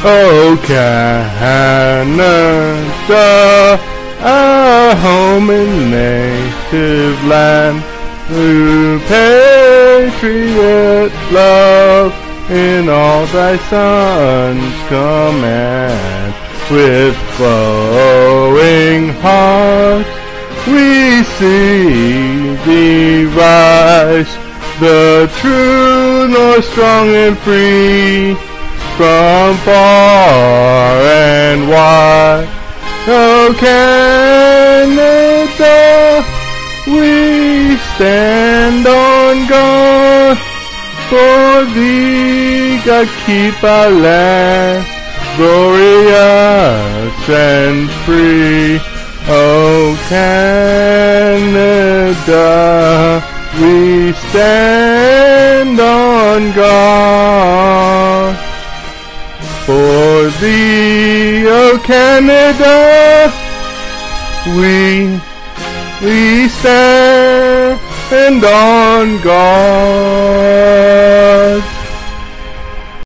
Oh, Canada, our home and native land, through patriot love, in all thy sons command, with flowing hearts, we see thee rise, the true north strong and free, from far and wide. Oh Canada, we stand on guard, for thee God keep our land glorious and free. Oh Canada, we stand on guard. For thee, O Canada, we, we stand on guard.